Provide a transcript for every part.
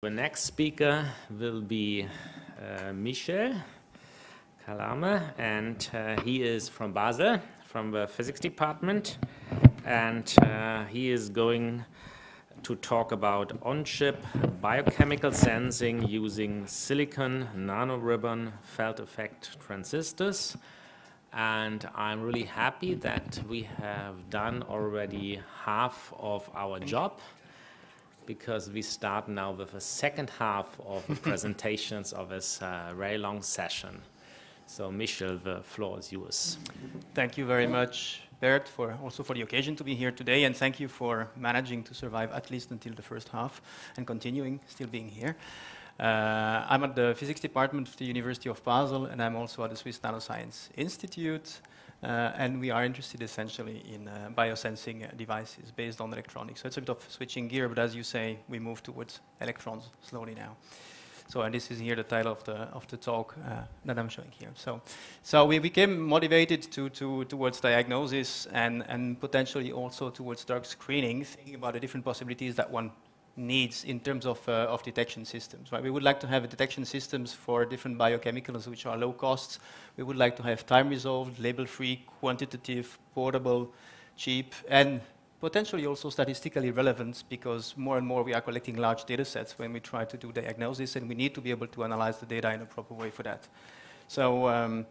The next speaker will be uh, Michel Calame, and uh, he is from Basel, from the physics department, and uh, he is going to talk about on-chip biochemical sensing using silicon nanoribbon field effect transistors. And I'm really happy that we have done already half of our job because we start now with the second half of the presentations of this uh, very long session. So, Michel, the floor is yours. Thank you very much, Bert, for also for the occasion to be here today, and thank you for managing to survive at least until the first half and continuing still being here. Uh, I'm at the physics department of the University of Basel, and I'm also at the Swiss Nanoscience Institute. Uh, and we are interested essentially in uh, biosensing devices based on electronics. So it's a bit of switching gear, but as you say, we move towards electrons slowly now. So, and this is here the title of the of the talk uh, that I'm showing here. So, so we became motivated to, to towards diagnosis and and potentially also towards drug screening, thinking about the different possibilities that one needs in terms of, uh, of detection systems. Right? We would like to have detection systems for different biochemicals which are low costs. We would like to have time resolved, label free, quantitative, portable, cheap, and potentially also statistically relevant because more and more we are collecting large data sets when we try to do diagnosis and we need to be able to analyze the data in a proper way for that. So um,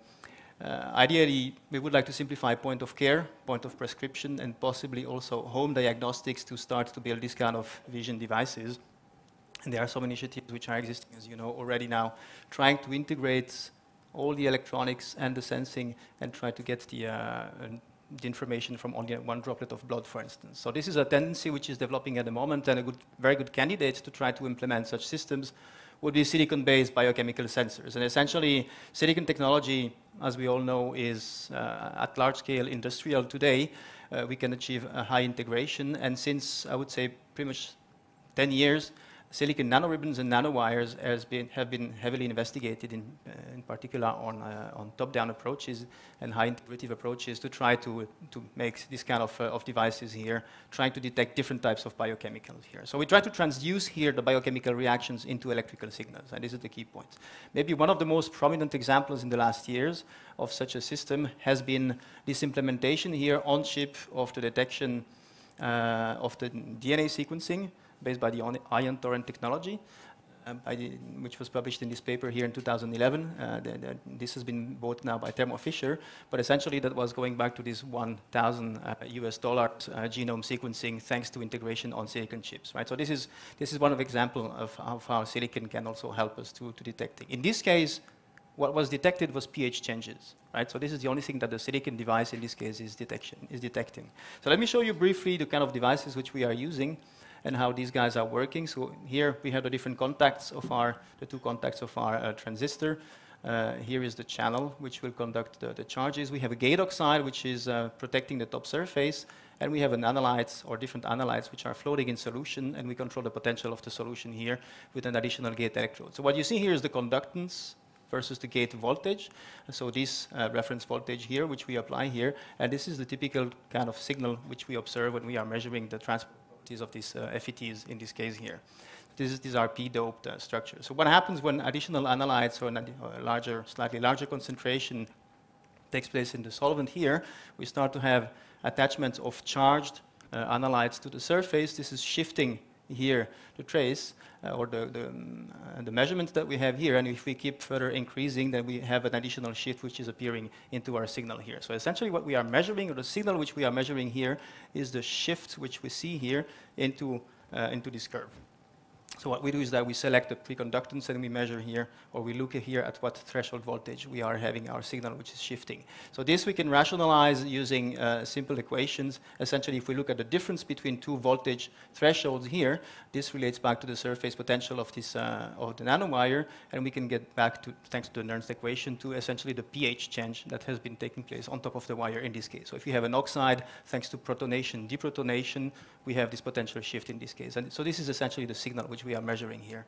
uh, ideally, we would like to simplify point of care, point of prescription, and possibly also home diagnostics to start to build this kind of vision devices. And there are some initiatives which are existing, as you know, already now, trying to integrate all the electronics and the sensing and try to get the, uh, the information from only one droplet of blood, for instance. So this is a tendency which is developing at the moment, and a good, very good candidate to try to implement such systems would be silicon-based biochemical sensors. And essentially, silicon technology, as we all know, is uh, at large scale industrial today. Uh, we can achieve a high integration. And since, I would say, pretty much 10 years, silicon nanoribbons and nanowires been, have been heavily investigated, in, uh, in particular on, uh, on top-down approaches and high integrative approaches to try to, to make this kind of, uh, of devices here, trying to detect different types of biochemicals here. So we try to transduce here the biochemical reactions into electrical signals, and this is the key point. Maybe one of the most prominent examples in the last years of such a system has been this implementation here on chip of the detection uh, of the DNA sequencing based by the ion torrent technology, uh, which was published in this paper here in 2011. Uh, the, the, this has been bought now by Thermo Fisher, but essentially that was going back to this 1,000 uh, US dollar uh, genome sequencing thanks to integration on silicon chips, right? So this is, this is one of example of, of how silicon can also help us to, to detecting. In this case, what was detected was pH changes, right? So this is the only thing that the silicon device in this case is detection is detecting. So let me show you briefly the kind of devices which we are using and how these guys are working. So here we have the different contacts of our, the two contacts of our uh, transistor. Uh, here is the channel which will conduct the, the, charges. We have a gate oxide which is uh, protecting the top surface, and we have an analytes or different analytes which are floating in solution, and we control the potential of the solution here with an additional gate electrode. So what you see here is the conductance versus the gate voltage. So this uh, reference voltage here, which we apply here, and this is the typical kind of signal which we observe when we are measuring the transport properties of these uh, FETs in this case here. This is, these are p-doped uh, structures. So what happens when additional analytes or a larger, slightly larger concentration takes place in the solvent here, we start to have attachments of charged uh, analytes to the surface. This is shifting here the trace uh, or the, the, um, the measurements that we have here. And if we keep further increasing, then we have an additional shift which is appearing into our signal here. So essentially what we are measuring, or the signal which we are measuring here, is the shift which we see here into, uh, into this curve. So what we do is that we select the preconductance and we measure here, or we look here at what threshold voltage we are having our signal, which is shifting. So this we can rationalize using uh, simple equations. Essentially, if we look at the difference between two voltage thresholds here, this relates back to the surface potential of this uh, of the nanowire, and we can get back to, thanks to the Nernst equation, to essentially the pH change that has been taking place on top of the wire in this case. So if you have an oxide, thanks to protonation, deprotonation, we have this potential shift in this case. And so this is essentially the signal which we are measuring here.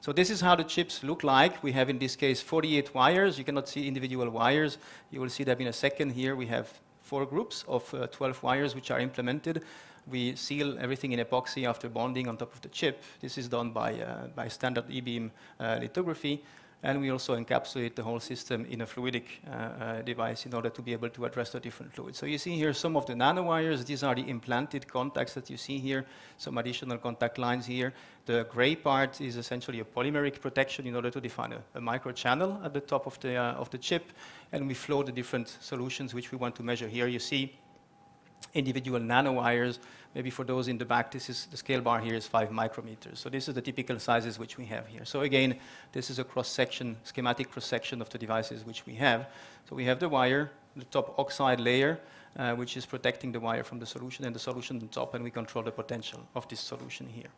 So this is how the chips look like. We have in this case 48 wires. You cannot see individual wires. You will see them in a second here. We have four groups of uh, 12 wires which are implemented. we seal everything in epoxy after bonding on top of the chip. This is done by, uh, by standard e-beam uh, lithography and we also encapsulate the whole system in a fluidic uh, uh, device in order to be able to address the different fluids. So you see here some of the nanowires. These are the implanted contacts that you see here, some additional contact lines here. The gray part is essentially a polymeric protection in order to define a, a microchannel at the top of the, uh, of the chip, and we flow the different solutions which we want to measure here. You see individual nanowires. Maybe for those in the back, this is the scale bar here is five micrometers. So this is the typical sizes which we have here. So again, this is a cross-section, schematic cross-section of the devices which we have. So we have the wire, the top oxide layer, uh, which is protecting the wire from the solution, and the solution on top, and we control the potential of this solution here.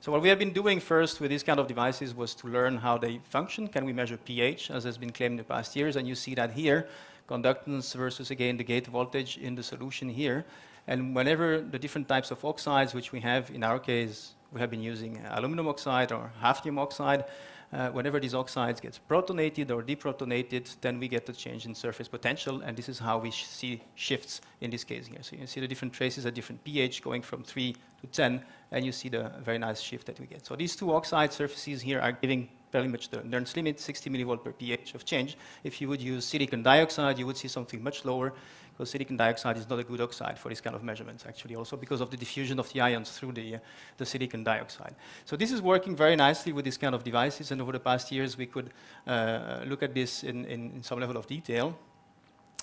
So what we have been doing first with these kind of devices was to learn how they function. Can we measure pH, as has been claimed in the past years? And you see that here conductance versus again the gate voltage in the solution here. And whenever the different types of oxides which we have, in our case, we have been using aluminum oxide or hafnium oxide, uh, whenever these oxides get protonated or deprotonated, then we get the change in surface potential, and this is how we sh see shifts in this case here. So you see the different traces at different pH going from 3 to 10, and you see the very nice shift that we get. So these two oxide surfaces here are giving very much the Nernst limit, 60 millivolt per pH of change. If you would use silicon dioxide, you would see something much lower, because silicon dioxide is not a good oxide for this kind of measurements, actually, also because of the diffusion of the ions through the, uh, the silicon dioxide. So this is working very nicely with this kind of devices, and over the past years, we could uh, look at this in, in, in some level of detail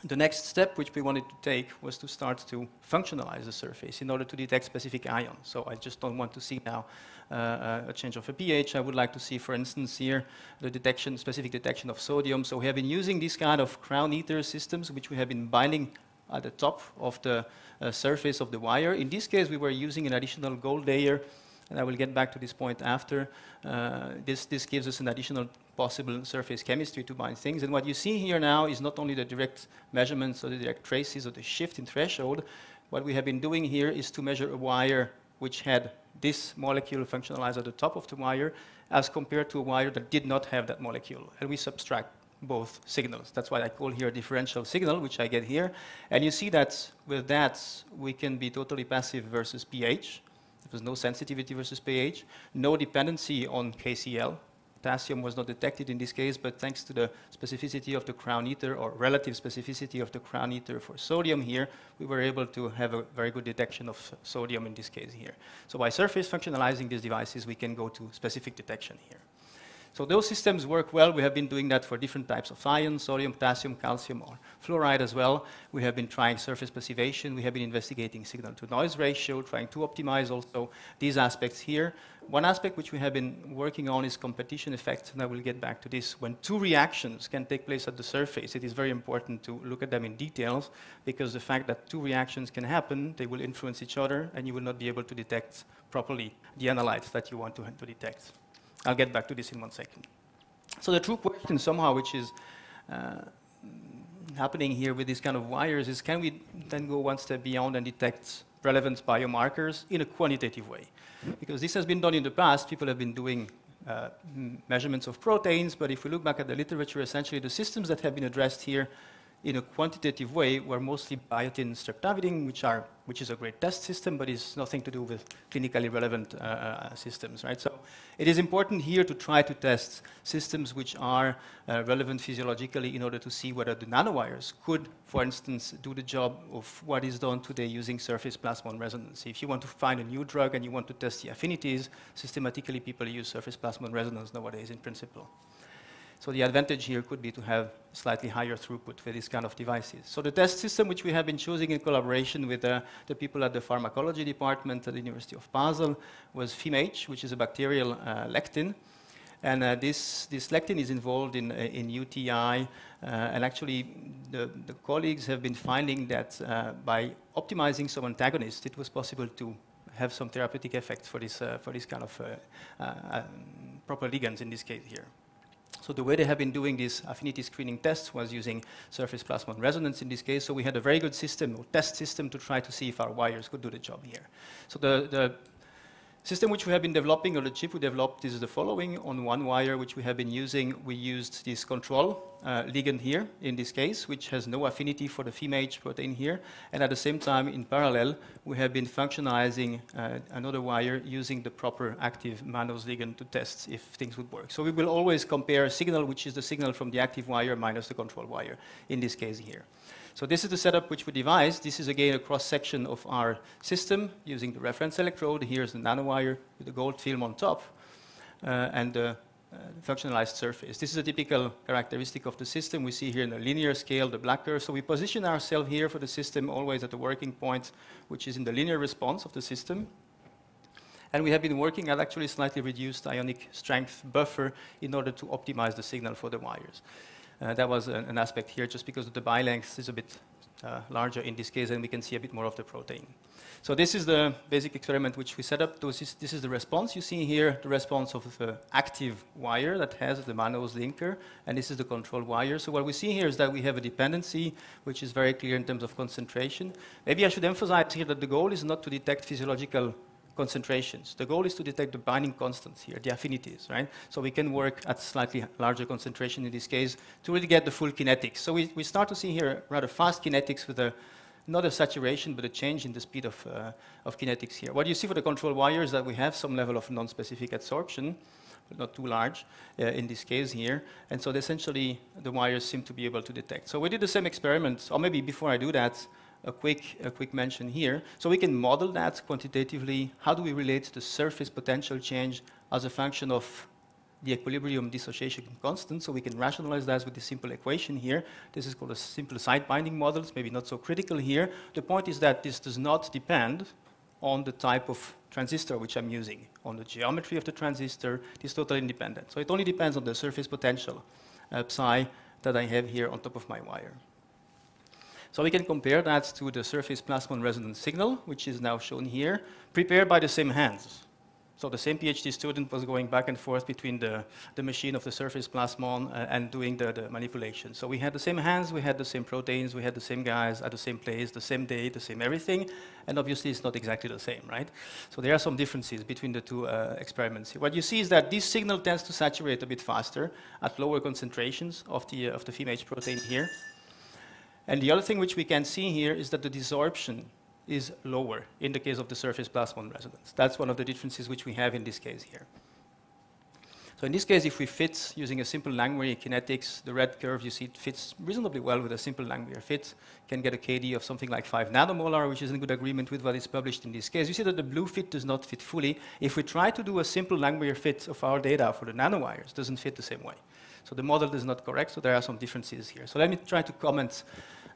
the next step which we wanted to take was to start to functionalize the surface in order to detect specific ions. So I just don't want to see now uh, a change of a pH. I would like to see, for instance, here the detection, specific detection of sodium. So we have been using these kind of crown ether systems, which we have been binding at the top of the uh, surface of the wire. In this case, we were using an additional gold layer and I will get back to this point after. Uh, this, this gives us an additional possible surface chemistry to bind things. And what you see here now is not only the direct measurements or the direct traces or the shift in threshold. What we have been doing here is to measure a wire which had this molecule functionalized at the top of the wire as compared to a wire that did not have that molecule. And we subtract both signals. That's why I call here a differential signal, which I get here. And you see that with that, we can be totally passive versus pH. There's no sensitivity versus pH, no dependency on KCl. Potassium was not detected in this case, but thanks to the specificity of the crown ether or relative specificity of the crown ether for sodium here, we were able to have a very good detection of sodium in this case here. So by surface functionalizing these devices, we can go to specific detection here. So those systems work well. We have been doing that for different types of ions, sodium, potassium, calcium, or fluoride as well. We have been trying surface passivation. We have been investigating signal-to-noise ratio, trying to optimize also these aspects here. One aspect which we have been working on is competition effects, and I will get back to this. When two reactions can take place at the surface, it is very important to look at them in details, because the fact that two reactions can happen, they will influence each other, and you will not be able to detect properly the analytes that you want to, to detect. I'll get back to this in one second. So the true question somehow, which is uh, happening here with these kind of wires, is can we then go one step beyond and detect relevant biomarkers in a quantitative way? Because this has been done in the past. People have been doing uh, measurements of proteins, but if we look back at the literature, essentially the systems that have been addressed here in a quantitative way were mostly biotin streptavidin, which, are, which is a great test system, but it's nothing to do with clinically relevant uh, uh, systems, right? So it is important here to try to test systems which are uh, relevant physiologically in order to see whether the nanowires could, for instance, do the job of what is done today using surface plasmon resonance. If you want to find a new drug and you want to test the affinities, systematically people use surface plasmon resonance nowadays in principle. So the advantage here could be to have slightly higher throughput for these kind of devices. So the test system, which we have been choosing in collaboration with uh, the people at the pharmacology department at the University of Basel, was FIMH, which is a bacterial uh, lectin. And uh, this, this lectin is involved in, uh, in UTI, uh, and actually the, the, colleagues have been finding that uh, by optimizing some antagonists, it was possible to have some therapeutic effects for this, for this kind of um, proper ligands in this case here. So the way they have been doing these affinity screening tests was using surface plasmon resonance in this case. So we had a very good system, or test system, to try to see if our wires could do the job here. So the, the system which we have been developing, or the chip we developed, is the following. On one wire which we have been using, we used this control uh, ligand here, in this case, which has no affinity for the FIMH protein here. And at the same time, in parallel, we have been functionalizing uh, another wire using the proper active mannose ligand to test if things would work. So we will always compare a signal, which is the signal from the active wire minus the control wire, in this case here. So this is the setup which we devised. This is again a cross-section of our system using the reference electrode. Here's the nanowire with the gold film on top uh, and the uh, functionalized surface. This is a typical characteristic of the system. We see here in a linear scale the black curve. So we position ourselves here for the system always at the working point, which is in the linear response of the system. And we have been working at actually slightly reduced ionic strength buffer in order to optimize the signal for the wires. Uh, that was an, an, aspect here just because the Debye length is a bit uh, larger in this case and we can see a bit more of the protein. So this is the basic experiment which we set up. This is, this is the response. You see here the response of the active wire that has the mannose linker, and this is the control wire. So what we see here is that we have a dependency which is very clear in terms of concentration. Maybe I should emphasize here that the goal is not to detect physiological concentrations. The goal is to detect the binding constants here, the affinities, right? So we can work at slightly larger concentration in this case to really get the full kinetics. So we, we start to see here rather fast kinetics with a not a saturation, but a change in the speed of, uh, of kinetics here. What you see for the control wire is that we have some level of non-specific adsorption, but not too large uh, in this case here. And so essentially, the wires seem to be able to detect. So we did the same experiment, or maybe before I do that, a quick, a quick mention here. So we can model that quantitatively. How do we relate the surface potential change as a function of the equilibrium dissociation constant, so we can rationalize that with this simple equation here. This is called a simple site binding model. It's maybe not so critical here. The point is that this does not depend on the type of transistor which I'm using, on the geometry of the transistor. It is totally independent. So it only depends on the surface potential, uh, psi, that I have here on top of my wire. So we can compare that to the surface plasmon resonance signal, which is now shown here, prepared by the same hands. So the same PhD student was going back and forth between the, the machine of the surface plasmon uh, and doing the, the manipulation. So we had the same hands, we had the same proteins, we had the same guys at the same place, the same day, the same everything, and obviously it's not exactly the same, right? So there are some differences between the two uh, experiments. What you see is that this signal tends to saturate a bit faster at lower concentrations of the, uh, of the FIMH protein here. And the other thing which we can see here is that the desorption is lower in the case of the surface plasmon resonance. That's one of the differences which we have in this case here. So in this case, if we fit using a simple Langmuir kinetics, the red curve you see it fits reasonably well with a simple Langmuir fit. Can get a KD of something like 5 nanomolar, which is in good agreement with what is published in this case. You see that the blue fit does not fit fully. If we try to do a simple Langmuir fit of our data for the nanowires, doesn't fit the same way. So the model is not correct, so there are some differences here. So let me try to comment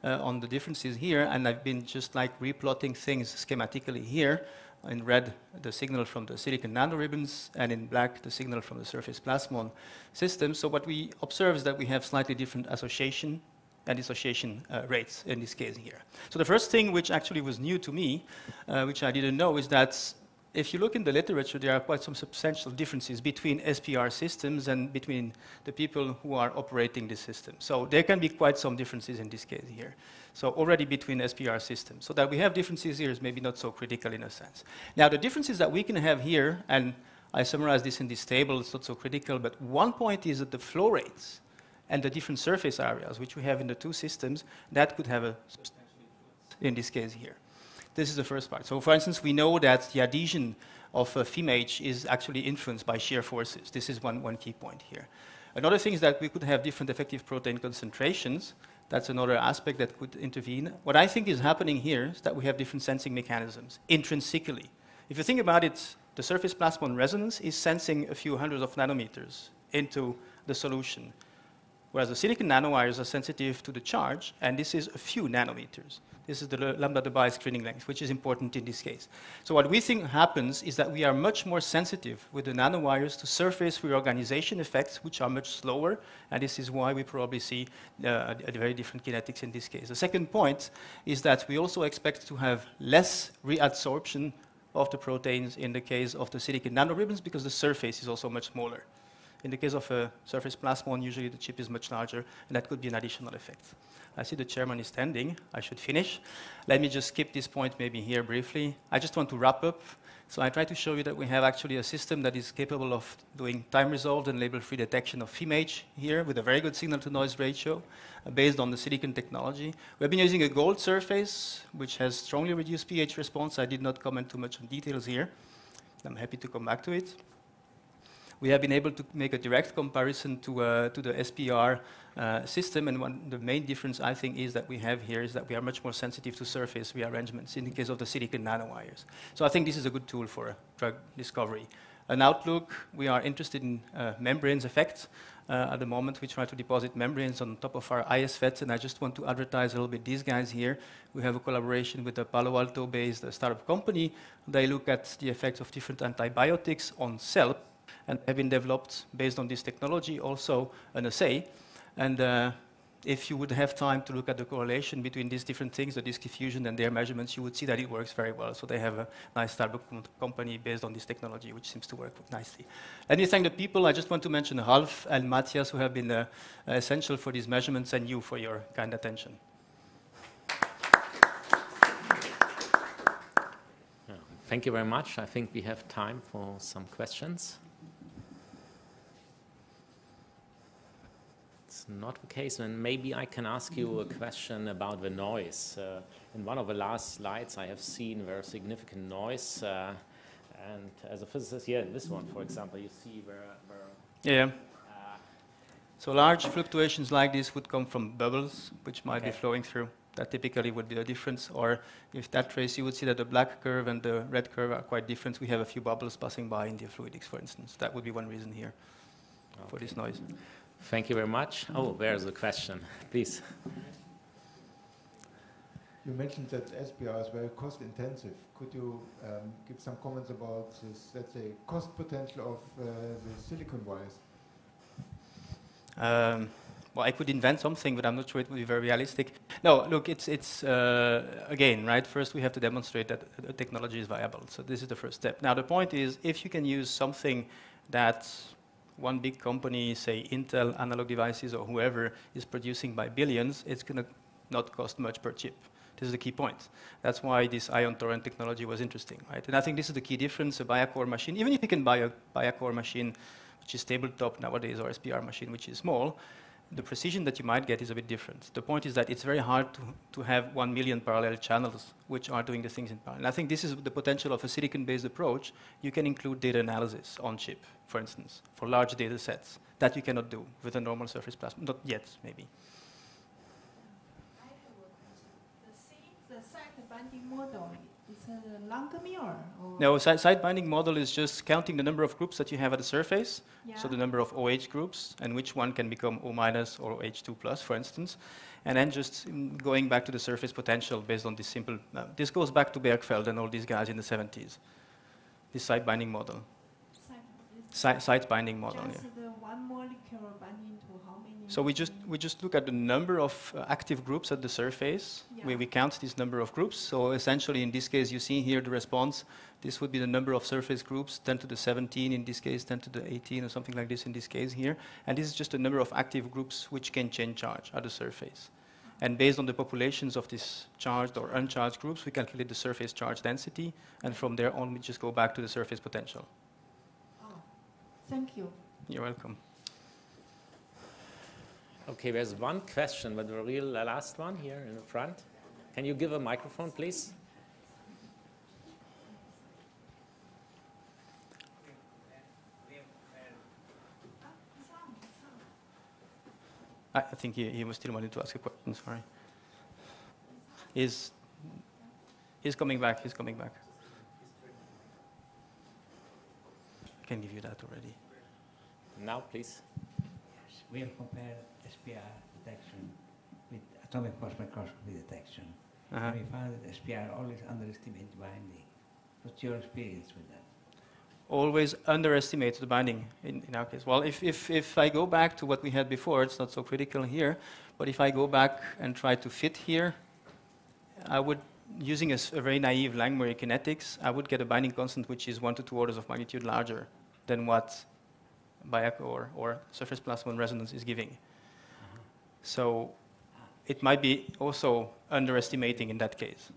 uh, on the differences here, and I've been just like replotting things schematically here. In red, the signal from the silicon nanoribbons, and in black, the signal from the surface plasmon system. So what we observe is that we have slightly different association and dissociation uh, rates in this case here. So the first thing which actually was new to me, uh, which I didn't know, is that if you look in the literature, there are quite some substantial differences between SPR systems and between the people who are operating the system. So there can be quite some differences in this case here. So already between SPR systems. So that we have differences here is maybe not so critical in a sense. Now the differences that we can have here, and I summarize this in this table, it's not so critical, but one point is that the flow rates and the different surface areas which we have in the two systems, that could have a substantial influence in this case here. This is the first part. So for instance, we know that the adhesion of a FIMH is actually influenced by shear forces. This is one, one key point here. Another thing is that we could have different effective protein concentrations. That's another aspect that could intervene. What I think is happening here is that we have different sensing mechanisms intrinsically. If you think about it, the surface plasmon resonance is sensing a few hundreds of nanometers into the solution, whereas the silicon nanowires are sensitive to the charge, and this is a few nanometers. This is the lambda Debye screening length, which is important in this case. So what we think happens is that we are much more sensitive with the nanowires to surface reorganization effects, which are much slower, and this is why we probably see uh, a very different kinetics in this case. The second point is that we also expect to have less reabsorption of the proteins in the case of the silicon nanoribbons because the surface is also much smaller. In the case of a surface plasmon, usually the chip is much larger, and that could be an additional effect. I see the chairman is standing. I should finish. Let me just skip this point maybe here briefly. I just want to wrap up So I try to show you that we have actually a system that is capable of doing time-resolved and label-free detection of FIMH here with a very good signal-to-noise ratio uh, based on the silicon technology. We've been using a gold surface, which has strongly reduced pH response. I did not comment too much on details here. I'm happy to come back to it we have been able to make a direct comparison to, uh, to the SPR uh, system. And one, the main difference, I think, is that we have here is that we are much more sensitive to surface rearrangements in the case of the silicon nanowires. So I think this is a good tool for drug discovery. An outlook, we are interested in uh, membranes effects. Uh, at the moment, we try to deposit membranes on top of our ISFETs, and I just want to advertise a little bit these guys here. We have a collaboration with a Palo Alto-based uh, startup company. They look at the effects of different antibiotics on cell and have been developed based on this technology, also an assay. And uh, if you would have time to look at the correlation between these different things, the disk diffusion and their measurements, you would see that it works very well. So they have a nice startup company based on this technology, which seems to work nicely. Let me thank the people. I just want to mention Ralf and Matthias, who have been uh, essential for these measurements, and you for your kind attention. Thank you very much. I think we have time for some questions. Not the case, then maybe I can ask you a question about the noise. Uh, in one of the last slides, I have seen very significant noise. Uh, and as a physicist, yeah, this one, for example, you see where. where yeah. Uh, so large fluctuations like this would come from bubbles, which might okay. be flowing through. That typically would be the difference. Or if that trace, you would see that the black curve and the red curve are quite different. We have a few bubbles passing by in the fluidics, for instance. That would be one reason here okay. for this noise. Thank you very much. Oh, there's a question. Please. You mentioned that SPR is very cost intensive. Could you um, give some comments about this, let's say, cost potential of uh, the silicon wires? Um, well, I could invent something, but I'm not sure it would be very realistic. No, look, it's, it's uh, again, right? First, we have to demonstrate that the technology is viable. So this is the first step. Now, the point is, if you can use something that one big company, say Intel, Analog Devices, or whoever, is producing by billions, it's going to not cost much per chip. This is the key point. That's why this ion torrent technology was interesting, right? And I think this is the key difference, a Biacore machine, even if you can buy a Biacore machine, which is tabletop nowadays, or SPR machine, which is small, the precision that you might get is a bit different. The point is that it's very hard to, to have one million parallel channels which are doing the things in parallel. And I think this is the potential of a silicon-based approach. You can include data analysis on chip, for instance, for large data sets. That you cannot do with a normal surface plasmon. Not yet, maybe. The, the site binding model is a Langmuir? No, site binding model is just counting the number of groups that you have at the surface, yeah. so the number of OH groups, and which one can become O minus or OH2 plus, for instance, and then just going back to the surface potential based on this simple. Uh, this goes back to Bergveld and all these guys in the 70s. This site binding model. Site, site binding model. Just yeah. the one molecule binding to how? So we just we just look at the number of uh, active groups at the surface. Yeah. We, we count this number of groups. So essentially, in this case, you see here the response. This would be the number of surface groups, 10 to the 17 in this case, 10 to the 18 or something like this in this case here. And this is just the number of active groups which can change charge at the surface. And based on the populations of these charged or uncharged groups, we calculate the surface charge density. And from there on, we just go back to the surface potential. Oh, thank you. You're welcome. Okay, there's one question, but the real last one here in the front. Can you give a microphone, please? I think he, he was still wanting to ask a question, sorry. He's, he's coming back, he's coming back. I can give you that already. Now, please. Yes, we have compared SPR detection with atomic force microscopy detection. Uh -huh. we found that SPR always underestimates binding. What's your experience with that? Always underestimate the binding in, in our case. Well, if, if, if I go back to what we had before, it's not so critical here, but if I go back and try to fit here, I would, using a, a very naive Langmuir kinetics, I would get a binding constant which is one to two orders of magnitude larger than what Biacore or surface plasmon resonance is giving. So it might be also underestimating in that case.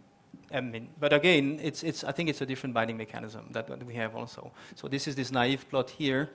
I mean, but again, it's, it's, I think it's a different binding mechanism that, that we have also. So this is this naive plot here,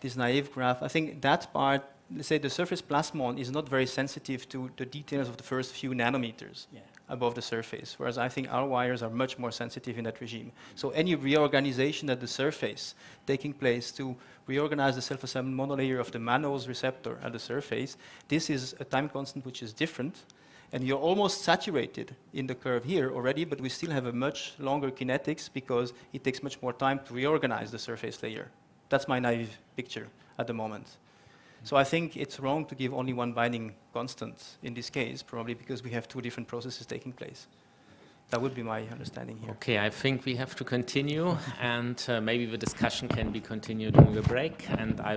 this naive graph. I think that part, let's say the surface plasmon is not very sensitive to the details of the first few nanometers Yeah. Above the surface, whereas I think our wires are much more sensitive in that regime. So any reorganization at the surface taking place to reorganize the self-assembly monolayer of the mannose receptor at the surface, this is a time constant which is different, and you're almost saturated in the curve here already, but we still have a much longer kinetics because it takes much more time to reorganize the surface layer. That's my naive picture at the moment. So I think it's wrong to give only one binding constant in this case, probably because we have two different processes taking place. That would be my understanding here. Okay, I think we have to continue, and uh, maybe the discussion can be continued during the break. And I